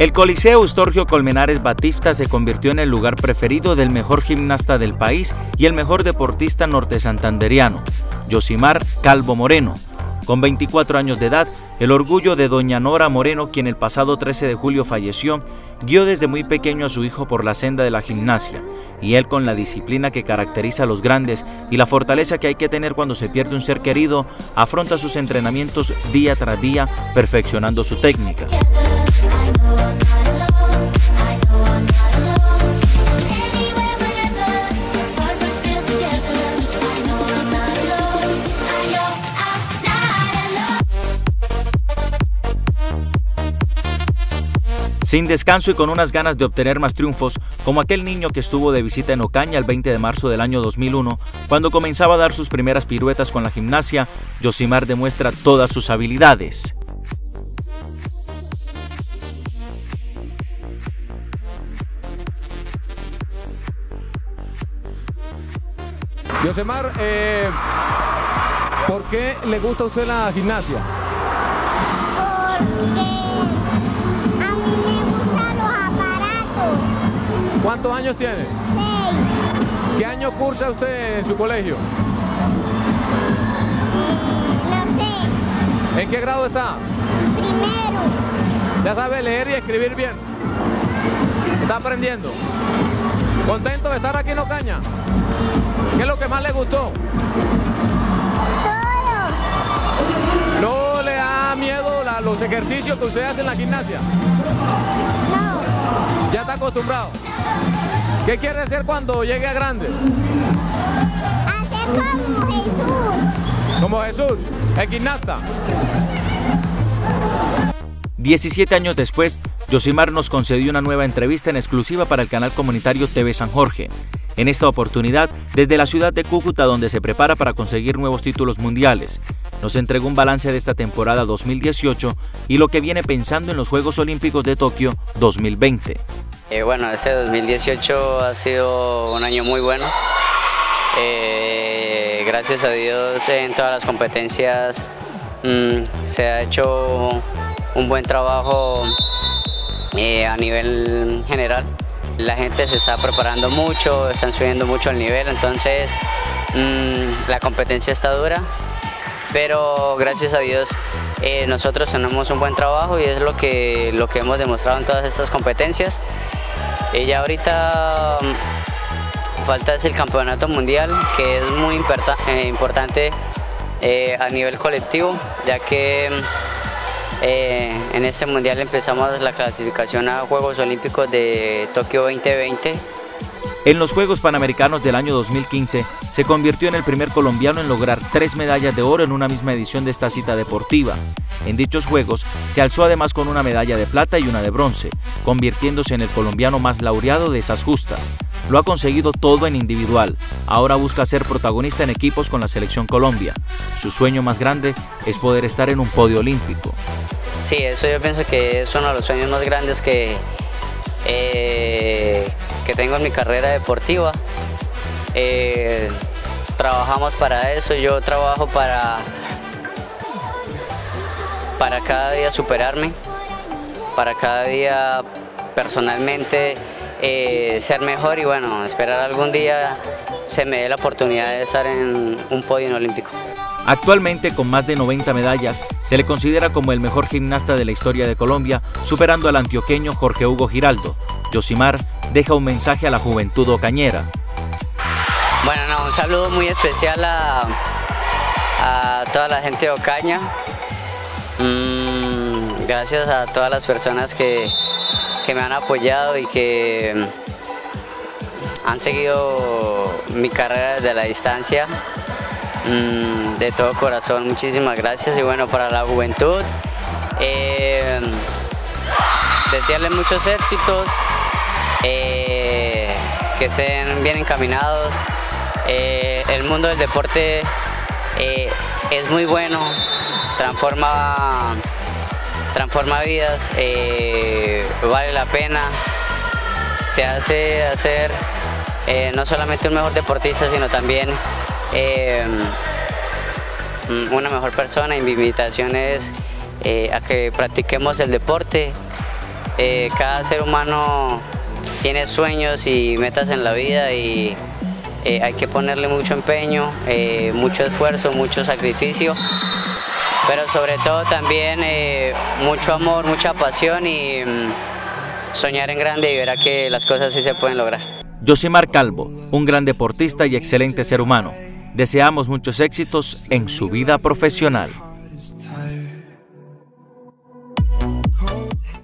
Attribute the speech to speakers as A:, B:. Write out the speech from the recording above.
A: El Coliseo Eustorgio Colmenares Batista se convirtió en el lugar preferido del mejor gimnasta del país y el mejor deportista norte santanderiano, Yosimar Calvo Moreno. Con 24 años de edad, el orgullo de doña Nora Moreno, quien el pasado 13 de julio falleció, guió desde muy pequeño a su hijo por la senda de la gimnasia, y él con la disciplina que caracteriza a los grandes y la fortaleza que hay que tener cuando se pierde un ser querido, afronta sus entrenamientos día tras día, perfeccionando su técnica. Sin descanso y con unas ganas de obtener más triunfos, como aquel niño que estuvo de visita en Ocaña el 20 de marzo del año 2001, cuando comenzaba a dar sus primeras piruetas con la gimnasia, Yosimar demuestra todas sus habilidades.
B: Yosemar, eh, ¿por qué le gusta a usted la gimnasia? ¿Cuántos años tiene?
C: Seis.
B: ¿Qué año cursa usted en su colegio?
C: No sé.
B: ¿En qué grado está?
C: Primero.
B: ¿Ya sabe leer y escribir bien? ¿Está aprendiendo? ¿Contento de estar aquí en Ocaña? ¿Qué es lo que más le gustó?
C: Todo.
B: ¿No le da miedo la- los ejercicios que usted hace en la gimnasia?
C: No.
B: ¿Ya está acostumbrado? ¿Qué quiere hacer cuando llegue a grande?
C: Hacer como Jesús.
B: Como Jesús, el gimnasta.
A: 17 años después, Yosimar nos concedió una nueva entrevista en exclusiva para el canal comunitario TV San Jorge. En esta oportunidad, desde la ciudad de Cúcuta, donde se prepara para conseguir nuevos títulos mundiales, nos entregó un balance de esta temporada 2018 y lo que viene pensando en los Juegos Olímpicos de Tokio 2020.
D: Eh, bueno, este 2018 ha sido un año muy bueno. Eh, gracias a Dios en todas las competencias mm, se ha hecho un buen trabajo eh, a nivel general. La gente se está preparando mucho, están subiendo mucho el nivel, entonces mm, la competencia está dura, pero gracias a Dios eh, nosotros tenemos un buen trabajo y es lo que, lo que hemos demostrado en todas estas competencias. Y ya ahorita mm, falta es el campeonato mundial, que es muy importa- eh, importante eh, a nivel colectivo, ya que mm, eh, en este mundial empezamos la clasificación a Juegos Olímpicos de Tokio 2020.
A: En los Juegos Panamericanos del año 2015, se convirtió en el primer colombiano en lograr tres medallas de oro en una misma edición de esta cita deportiva. En dichos Juegos, se alzó además con una medalla de plata y una de bronce, convirtiéndose en el colombiano más laureado de esas justas. Lo ha conseguido todo en individual. Ahora busca ser protagonista en equipos con la selección Colombia. Su sueño más grande es poder estar en un podio olímpico.
D: Sí, eso yo pienso que es uno de los sueños más grandes que, eh, que tengo en mi carrera deportiva. Eh, trabajamos para eso, yo trabajo para, para cada día superarme, para cada día personalmente eh, ser mejor y bueno, esperar algún día se me dé la oportunidad de estar en un podio olímpico.
A: Actualmente, con más de 90 medallas, se le considera como el mejor gimnasta de la historia de Colombia, superando al antioqueño Jorge Hugo Giraldo. Yosimar deja un mensaje a la juventud ocañera.
D: Bueno, no, un saludo muy especial a, a toda la gente de Ocaña. Mm, gracias a todas las personas que, que me han apoyado y que mm, han seguido mi carrera desde la distancia. Mm, de todo corazón, muchísimas gracias. Y bueno, para la juventud, eh, desearles muchos éxitos, eh, que estén bien encaminados. Eh, el mundo del deporte eh, es muy bueno, transforma, transforma vidas, eh, vale la pena, te hace hacer eh, no solamente un mejor deportista, sino también eh, una mejor persona. Mi invitación es a que practiquemos el deporte cada ser humano tiene sueños y metas en la vida y hay que ponerle mucho empeño, mucho esfuerzo, mucho sacrificio, pero sobre todo también mucho amor, mucha pasión y mm, soñar en grande y verá que las cosas sí se pueden lograr.
A: Josimar Calvo, un gran deportista y excelente ser humano. Deseamos muchos éxitos en su vida profesional.